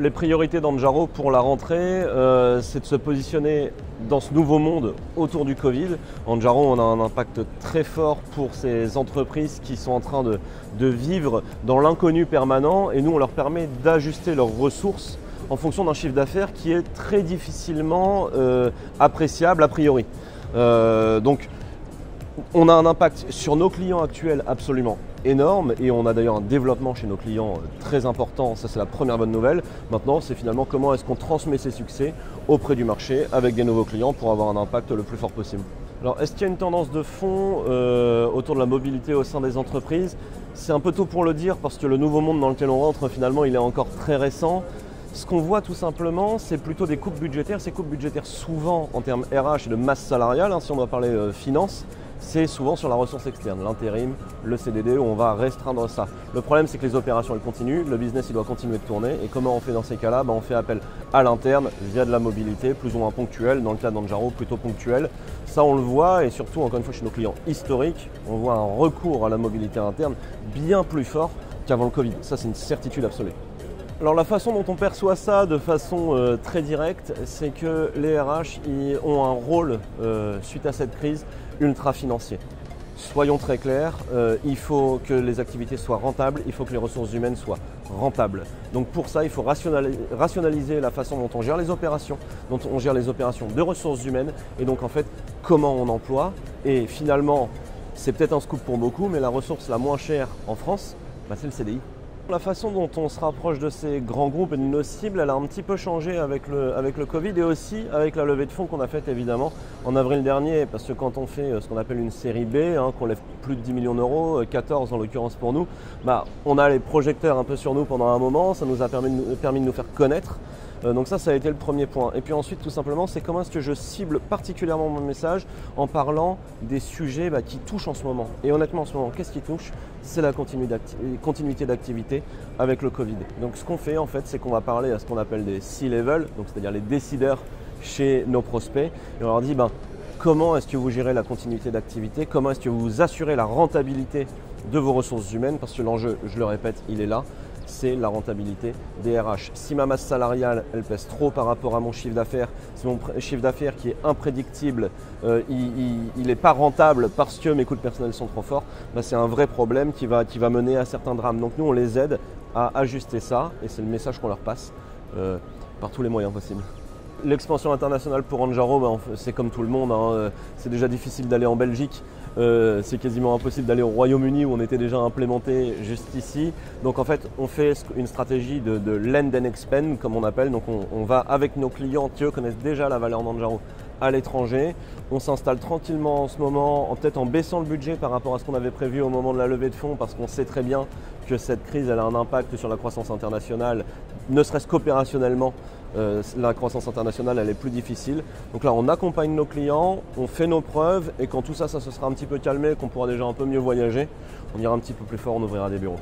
Les priorités d'Anjaro pour la rentrée, euh, c'est de se positionner dans ce nouveau monde autour du Covid. Anjaro, on a un impact très fort pour ces entreprises qui sont en train de, vivre dans l'inconnu permanent et nous, on leur permet d'ajuster leurs ressources en fonction d'un chiffre d'affaires qui est très difficilement euh, appréciable a priori. Euh, donc, on a un impact sur nos clients actuels absolument énorme et on a d'ailleurs un développement chez nos clients euh, très important. Ça, c'est la première bonne nouvelle. Maintenant, c'est finalement comment est-ce qu'on transmet ces succès auprès du marché avec des nouveaux clients pour avoir un impact le plus fort possible. Alors, est-ce qu'il y a une tendance de fond euh, autour de la mobilité au sein des entreprises? C'est un peu tôt pour le dire parce que le nouveau monde dans lequel on rentre, finalement, il est encore très récent. Ce qu'on voit tout simplement, c'est plutôt des coupes budgétaires. Ces coupes budgétaires, souvent en termes RH et de masse salariale, hein, si on doit parler euh, finance, c'est souvent sur la ressource externe, l'intérim, le CDD, où on va restreindre ça. Le problème, c'est que les opérations, elles continuent, le business, il doit continuer de tourner. Et comment on fait dans ces cas-là? Ben, On fait appel à l'interne via de la mobilité, plus ou moins ponctuelle, dans le cas d'Anjaro, plutôt ponctuelle. Ça, on le voit, et surtout, encore une fois, chez nos clients historiques, on voit un recours à la mobilité interne bien plus fort qu'avant le Covid. Ça, c'est une certitude absolue. Alors la façon dont on perçoit ça de façon euh, très directe, c'est que les RH ont un rôle euh, suite à cette crise ultra financier. Soyons très clairs, euh, il faut que les activités soient rentables, il faut que les ressources humaines soient rentables. Donc pour ça, il faut rationaliser la façon dont on gère les opérations, dont on gère les opérations de ressources humaines et donc en fait comment on emploie. Et finalement, c'est peut-être un scoop pour beaucoup, mais la ressource la moins chère en France, bah, c'est le CDI. La façon dont on se rapproche de ces grands groupes et de nos cibles, elle a un petit peu changé avec le, avec le Covid et aussi avec la levée de fonds qu'on a faite évidemment en avril dernier. Parce que quand on fait euh, ce qu'on appelle une série B, hein, qu'on lève plus de 10 millions d'euros, 14 euh, en l'occurrence pour nous, bah, on a les projecteurs un peu sur nous pendant un moment, ça nous a permis permis de nous faire connaître. Euh, donc ça, ça a été le premier point. Et puis ensuite, tout simplement, c'est comment est-ce que je cible particulièrement mon message en parlant des sujets bah, qui touchent en ce moment. Et honnêtement, en ce moment, qu'est-ce qui touche? C'est la continuité d'activité avec le Covid. Donc ce qu'on fait, en fait, c'est qu'on va parler à ce qu'on appelle des C-level, c'est-à-dire les décideurs chez nos prospects. Et on leur dit, ben, comment est-ce que vous gérez la continuité d'activité? Comment est-ce que vous assurez la rentabilité de vos ressources humaines? Parce que l'enjeu, je le répète, il est là c'est la rentabilité des RH. Si ma masse salariale, elle pèse trop par rapport à mon chiffre d'affaires, si mon chiffre d'affaires qui est imprédictible, euh, il n'est pas rentable parce que mes coûts de personnel sont trop forts, bah, c'est un vrai problème qui va, mener à certains drames. Donc nous, on les aide à ajuster ça et c'est le message qu'on leur passe euh, par tous les moyens possibles. L'expansion internationale pour Anjaro, bah, c'est comme tout le monde. Hein, euh, c'est déjà difficile d'aller en Belgique. Euh, c'est quasiment impossible d'aller au Royaume-Uni où on était déjà implémenté juste ici. Donc en fait, on fait une stratégie de, de lend and expand, comme on appelle. Donc on, va avec nos clients qui eux connaissent déjà la valeur d'Anjaro à l'étranger. On s'installe tranquillement en ce moment, peut-être en baissant le budget par rapport à ce qu'on avait prévu au moment de la levée de fonds, parce qu'on sait très bien que cette crise elle a un impact sur la croissance internationale, ne serait-ce qu'opérationnellement. Euh, la croissance internationale elle est plus difficile. Donc là on accompagne nos clients, on fait nos preuves et quand tout ça ça se sera un petit peu calmé, qu'on pourra déjà un peu mieux voyager, on ira un petit peu plus fort, on ouvrira des bureaux.